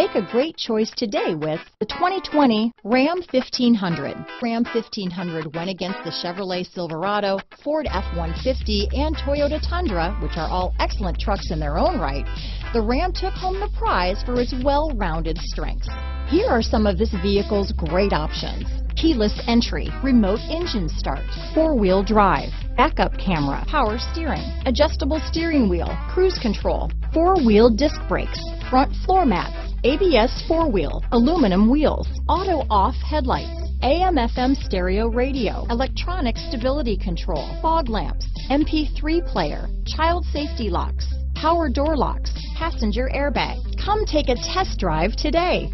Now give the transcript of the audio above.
Make a great choice today with the 2020 Ram 1500. Ram 1500 went against the Chevrolet Silverado, Ford F-150, and Toyota Tundra, which are all excellent trucks in their own right. The Ram took home the prize for its well-rounded strengths. Here are some of this vehicle's great options. Keyless entry, remote engine start, four-wheel drive, backup camera, power steering, adjustable steering wheel, cruise control, four-wheel disc brakes, front floor mats, ABS four-wheel, aluminum wheels, auto-off headlights, AM FM stereo radio, electronic stability control, fog lamps, MP3 player, child safety locks, power door locks, passenger airbag. Come take a test drive today.